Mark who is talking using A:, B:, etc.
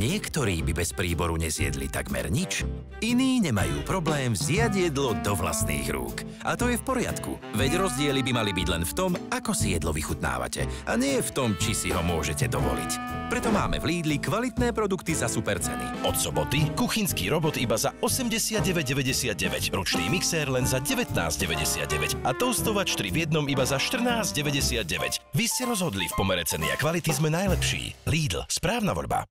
A: Niektorí by bez príboru nezjedli takmer nič, iní nemajú problém vziať jedlo do vlastných rúk. A to je v poriadku, veď rozdiely by mali byť len v tom, ako si jedlo vychutnávate a nie v tom, či si ho môžete dovoliť. Preto máme v Lidli kvalitné produkty za super ceny.
B: Od soboty kuchynský robot iba za 89,99, ručný mixér len za 19,99 a toustovač 3 v jednom iba za 14,99. Vy ste rozhodli, v pomere ceny a kvality sme najlepší. Lidl, správna voľba.